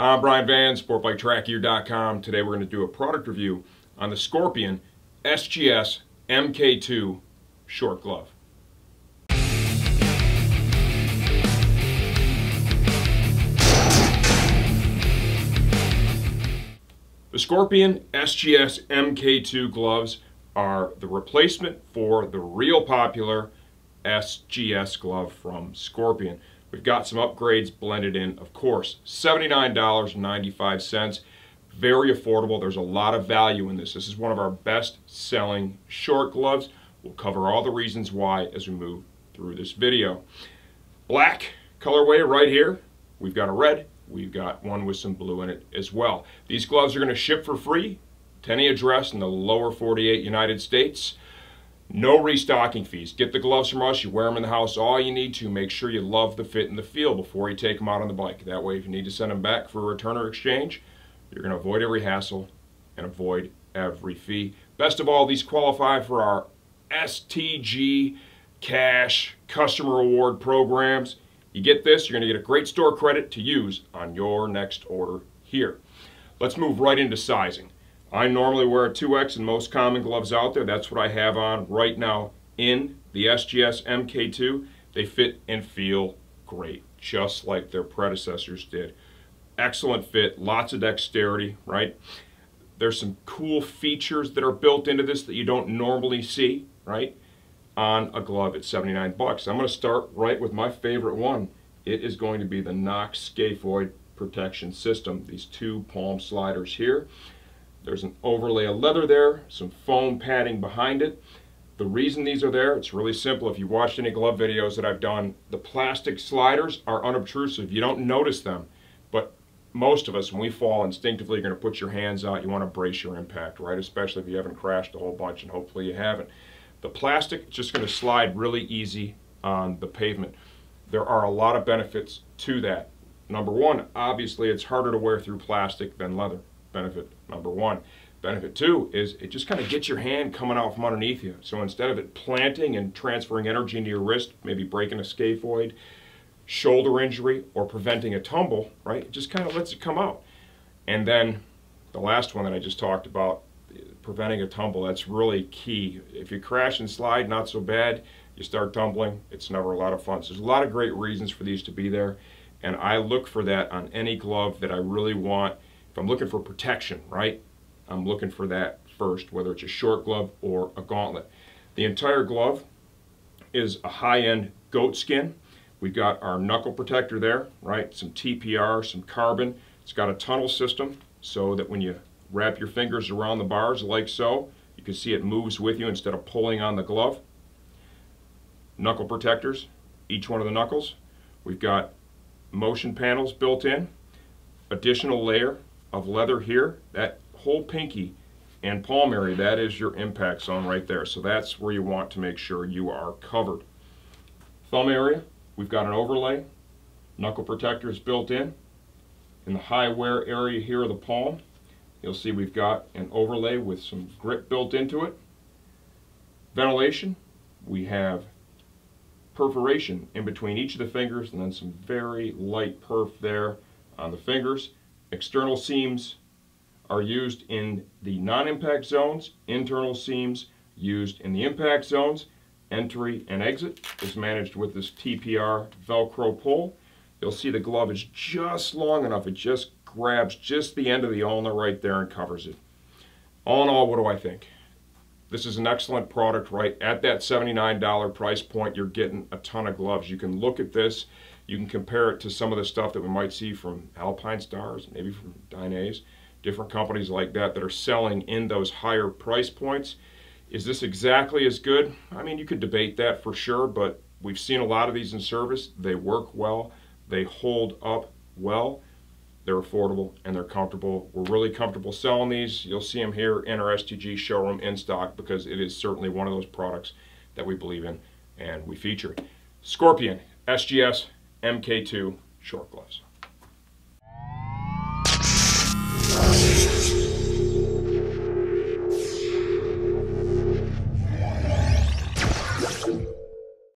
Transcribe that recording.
I'm Brian Van, sportbiketrackgear.com. Today we're going to do a product review on the Scorpion SGS MK2 short glove. The Scorpion SGS MK2 gloves are the replacement for the real popular SGS glove from Scorpion. We've got some upgrades blended in, of course. $79.95. Very affordable. There's a lot of value in this. This is one of our best selling short gloves. We'll cover all the reasons why as we move through this video. Black colorway right here. We've got a red. We've got one with some blue in it as well. These gloves are going to ship for free to any address in the lower 48 United States. No restocking fees. Get the gloves from us. You wear them in the house all you need to. Make sure you love the fit and the feel before you take them out on the bike. That way, if you need to send them back for a return or exchange, you're going to avoid every hassle and avoid every fee. Best of all, these qualify for our STG Cash Customer Award programs. You get this, you're going to get a great store credit to use on your next order here. Let's move right into sizing. I normally wear a 2X in most common gloves out there. That's what I have on right now in the SGS MK2. They fit and feel great, just like their predecessors did. Excellent fit, lots of dexterity, right? There's some cool features that are built into this that you don't normally see, right? On a glove at 79 bucks. I'm going to start right with my favorite one. It is going to be the Knox Scaphoid protection system. These two palm sliders here. There's an overlay of leather there, some foam padding behind it. The reason these are there, it's really simple. If you watched any glove videos that I've done, the plastic sliders are unobtrusive. You don't notice them, but most of us, when we fall instinctively, you're going to put your hands out. You want to brace your impact, right? Especially if you haven't crashed a whole bunch, and hopefully you haven't. The plastic is just going to slide really easy on the pavement. There are a lot of benefits to that. Number one, obviously it's harder to wear through plastic than leather benefit number one. Benefit two is it just kind of gets your hand coming out from underneath you. So instead of it planting and transferring energy into your wrist, maybe breaking a scaphoid, shoulder injury, or preventing a tumble, right? It just kind of lets it come out. And then the last one that I just talked about, preventing a tumble, that's really key. If you crash and slide, not so bad. You start tumbling, it's never a lot of fun. So there's a lot of great reasons for these to be there. And I look for that on any glove that I really want I'm looking for protection, right, I'm looking for that first, whether it's a short glove or a gauntlet. The entire glove is a high-end goat skin. We've got our knuckle protector there, right, some TPR, some carbon. It's got a tunnel system so that when you wrap your fingers around the bars like so, you can see it moves with you instead of pulling on the glove. Knuckle protectors, each one of the knuckles. We've got motion panels built in, additional layer of leather here, that whole pinky and palm area, that is your impact zone right there. So that's where you want to make sure you are covered. Thumb area, we've got an overlay. Knuckle protector is built in. In the high wear area here of the palm, you'll see we've got an overlay with some grip built into it. Ventilation, we have perforation in between each of the fingers and then some very light perf there on the fingers. External seams are used in the non-impact zones, internal seams used in the impact zones. Entry and exit is managed with this TPR Velcro pull. You'll see the glove is just long enough, it just grabs just the end of the ulna right there and covers it. All in all, what do I think? This is an excellent product, right? At that $79 price point, you're getting a ton of gloves. You can look at this you can compare it to some of the stuff that we might see from Alpinestars, maybe from Dainese, different companies like that that are selling in those higher price points. Is this exactly as good? I mean, you could debate that for sure, but we've seen a lot of these in service. They work well, they hold up well, they're affordable, and they're comfortable. We're really comfortable selling these. You'll see them here in our STG showroom in stock because it is certainly one of those products that we believe in and we feature. Scorpion, SGS, MK2 short gloves.